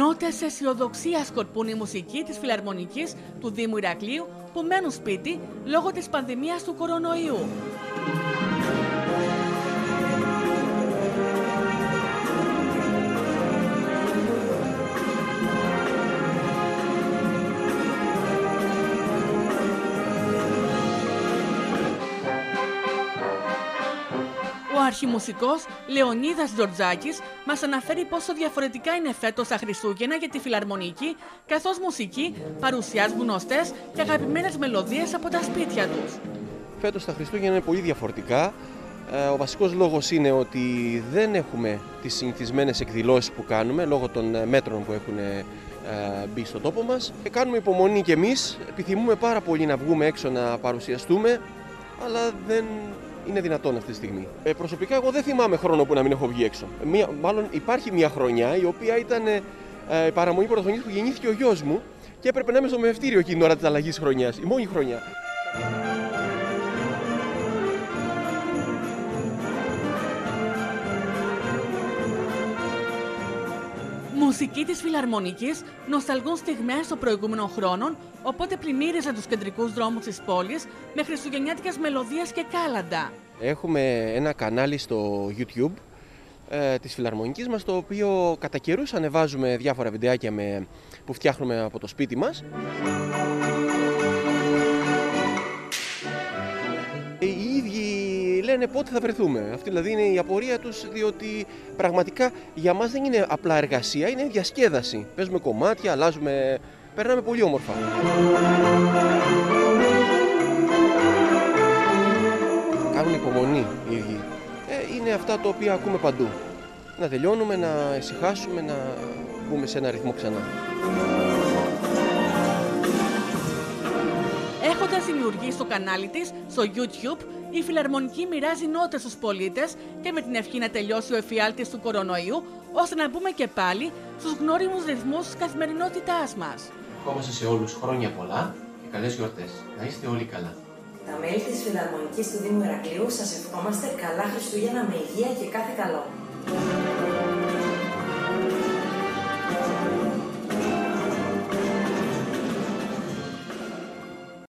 νότες αισιοδοξίας σκορπούν η μουσική της φιλαρμονικής του Δήμου Ηρακλείου που μένουν σπίτι λόγω της πανδημίας του κορονοϊού. Αρχιμουσικός Λεωνίδας Τζορτζάκης μας αναφέρει πόσο διαφορετικά είναι φέτος τα Χριστούγεννα για τη φιλαρμονική, καθώς μουσική παρουσιάζουν γνωστές και αγαπημένες μελωδίες από τα σπίτια τους. Φέτος τα Χριστούγεννα είναι πολύ διαφορετικά. Ε, Ο βασικός λόγος είναι ότι δεν έχουμε τις συνηθισμένες εκδηλώσεις που κάνουμε λόγω των ε, μέτρων που έχουν ε, μπει στον τόπο μας. Ε, Κάνουμε υπομονή κι εμείς, επιθυμούμε πάρα πολύ να βγούμε έξω να παρουσιαστούμε, αλλά δεν είναι δυνατόν αυτή τη στιγμή. Ε, προσωπικά εγώ δεν θυμάμαι χρόνο που να μην έχω βγει έξω. Μία, μάλλον υπάρχει μια χρονιά η οποία ήταν ε, ε, η παραμονή πρωτοχρονιάς που γεννήθηκε ο γιος μου και έπρεπε να είμαι στο μευτήριο εκείνη την ώρα της αλλαγής χρονιάς. Η μόνη χρονιά. Μουσική της φιλαρμονικής νοσταλγούν στιγμές των προηγούμενων χρόνων, οπότε πλημμύριζαν τους κεντρικούς δρόμους της πόλης με χριστουγεννιάτικες μελωδίες και κάλαντα. Έχουμε ένα κανάλι στο YouTube ε, της φιλαρμονικής μας το οποίο κατά καιρούς ανεβάζουμε διάφορα βιντεάκια με, που φτιάχνουμε από το σπίτι μας. Λένε πότε θα βρεθούμε. Αυτή δηλαδή είναι η απορία τους διότι πραγματικά για μας δεν είναι απλά εργασία, είναι διασκέδαση. Παίζουμε κομμάτια, αλλάζουμε, περνάμε πολύ όμορφα. Κάνουν υπομονή οι ίδιοι. Ε, είναι αυτά τα οποία ακούμε παντού. Να τελειώνουμε, να ησυχάσουμε, να μπούμε σε ένα ρυθμό ξανά. Έχοντας δημιουργήσει το κανάλι της στο YouTube, η φιλαρμονική μοιράζει νότες στους πολίτες και με την ευχή να τελειώσει ο εφιάλτης του κορονοϊού, ώστε να μπούμε και πάλι στους γνώριμους ρυθμούς της καθημερινότητάς μας. Ευχόμαστε σε όλους χρόνια πολλά και καλές γιορτές. Να είστε όλοι καλά. Τα μέλη της Φιλαρμονικής του Δήμου Ηρακλείου σας ευχόμαστε καλά Χριστούγεννα με υγεία και κάθε καλό.